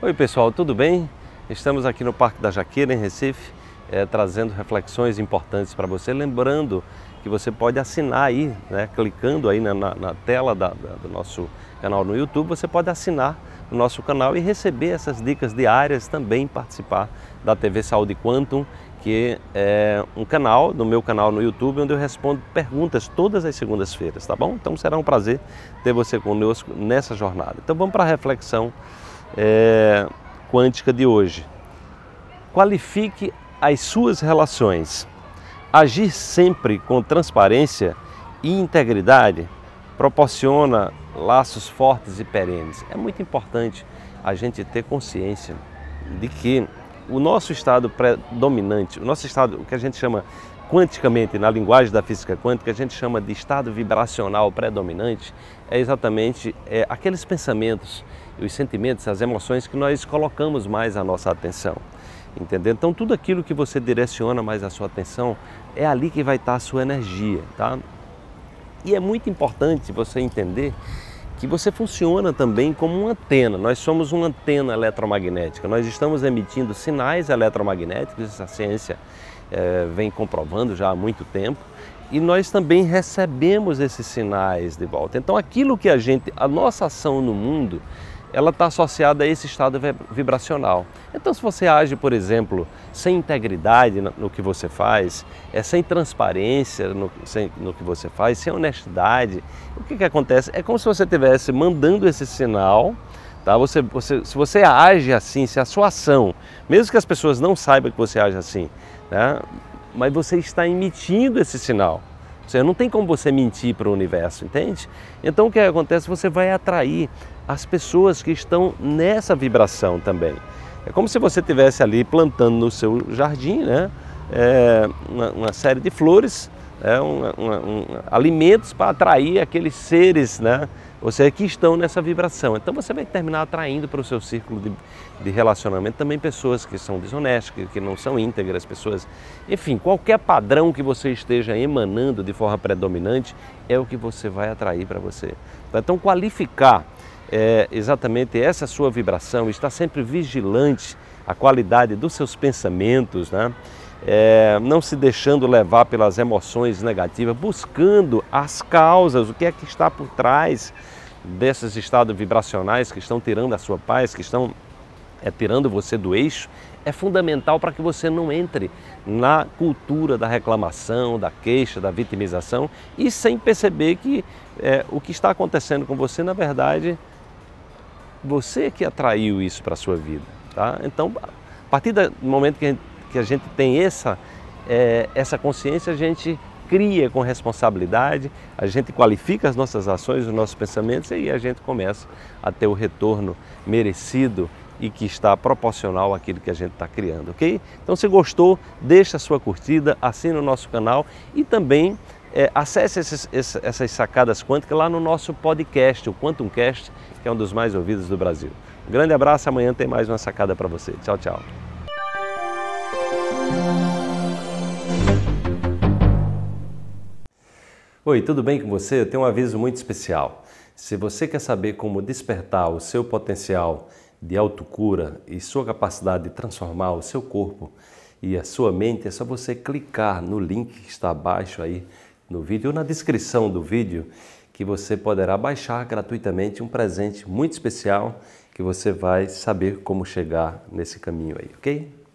Oi pessoal, tudo bem? Estamos aqui no Parque da Jaqueira, em Recife, é, trazendo reflexões importantes para você. Lembrando que você pode assinar aí, né, clicando aí na, na, tela da, da, do nosso canal no YouTube, você pode assinar o nosso canal e receber essas dicas diárias, também participar da TV Saúde Quantum, que é um canal, no meu canal no YouTube, onde eu respondo perguntas todas as segundas-feiras, tá bom? Então será um prazer ter você conosco nessa jornada. Então vamos para a reflexão é, quântica de hoje. Qualifique as suas relações. Agir sempre com transparência e integridade proporciona laços fortes e perenes. É muito importante a gente ter consciência de que o nosso estado predominante, o nosso estado, o que a gente chama quanticamente, na linguagem da física quântica, a gente chama de estado vibracional predominante, é exatamente é, aqueles pensamentos, os sentimentos, as emoções que nós colocamos mais a nossa atenção. Entendeu? Então tudo aquilo que você direciona mais a sua atenção é ali que vai estar a sua energia, tá? E é muito importante você entender que você funciona também como uma antena. Nós somos uma antena eletromagnética. Nós estamos emitindo sinais eletromagnéticos, essa ciência é, vem comprovando já há muito tempo, e nós também recebemos esses sinais de volta. Então, aquilo que a gente, a nossa ação no mundo, ela está associada a esse estado vibracional. Então, se você age, por exemplo, sem integridade no que você faz, é sem transparência no, sem, no que você faz, sem honestidade, o que, que acontece? É como se você estivesse mandando esse sinal Tá? Você, você, se você age assim, se a sua ação, mesmo que as pessoas não saibam que você age assim, né? mas você está emitindo esse sinal. Ou seja, não tem como você mentir para o universo, entende? Então o que acontece? Você vai atrair as pessoas que estão nessa vibração também. É como se você estivesse ali plantando no seu jardim né? É, uma, uma série de flores é, um, alimentos para atrair aqueles seres, né? Seja, que estão nessa vibração. Então você vai terminar atraindo para o seu círculo de, de relacionamento também pessoas que são desonestas, que, não são íntegras, pessoas. Enfim, qualquer padrão que você esteja emanando de forma predominante é o que você vai atrair para você. Então, qualificar é, exatamente essa sua vibração, estar sempre vigilante a qualidade dos seus pensamentos, né? É, não se deixando levar pelas emoções negativas, buscando as causas, o que é que está por trás desses estados vibracionais que estão tirando a sua paz, que estão é, tirando você do eixo, é fundamental para que você não entre na cultura da reclamação, da queixa, da vitimização e sem perceber que é, o que está acontecendo com você, na verdade, você que atraiu isso para a sua vida. Tá? Então, a partir do momento que a gente que a gente tem essa, é, essa consciência, a gente cria com responsabilidade, a gente qualifica as nossas ações, os nossos pensamentos e aí a gente começa a ter o retorno merecido e que está proporcional àquilo que a gente está criando, ok? Então se gostou, deixa a sua curtida, assina o nosso canal e também é, acesse esses, essas sacadas quânticas lá no nosso podcast, o QuantumCast, que é um dos mais ouvidos do Brasil. Um grande abraço, amanhã tem mais uma sacada para você. Tchau, tchau. Oi, tudo bem com você? Eu tenho um aviso muito especial. Se você quer saber como despertar o seu potencial de autocura e sua capacidade de transformar o seu corpo e a sua mente, é só você clicar no link que está abaixo aí no vídeo ou na descrição do vídeo que você poderá baixar gratuitamente um presente muito especial que você vai saber como chegar nesse caminho aí, ok?